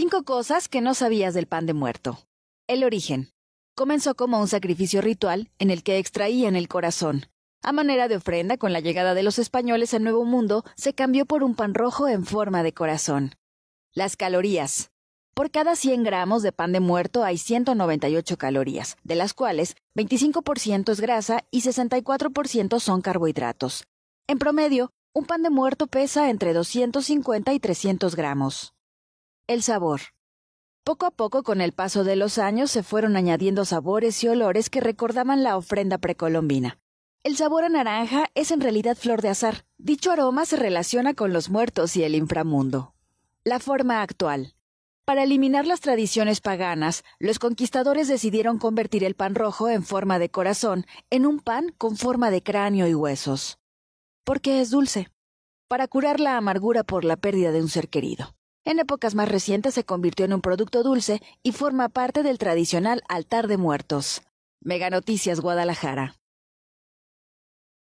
Cinco cosas que no sabías del pan de muerto. El origen. Comenzó como un sacrificio ritual en el que extraían el corazón. A manera de ofrenda con la llegada de los españoles al Nuevo Mundo, se cambió por un pan rojo en forma de corazón. Las calorías. Por cada 100 gramos de pan de muerto hay 198 calorías, de las cuales 25% es grasa y 64% son carbohidratos. En promedio, un pan de muerto pesa entre 250 y 300 gramos. El sabor. Poco a poco, con el paso de los años, se fueron añadiendo sabores y olores que recordaban la ofrenda precolombina. El sabor a naranja es en realidad flor de azar. Dicho aroma se relaciona con los muertos y el inframundo. La forma actual. Para eliminar las tradiciones paganas, los conquistadores decidieron convertir el pan rojo en forma de corazón en un pan con forma de cráneo y huesos. Porque es dulce. Para curar la amargura por la pérdida de un ser querido. En épocas más recientes se convirtió en un producto dulce y forma parte del tradicional altar de muertos. Mega Noticias Guadalajara.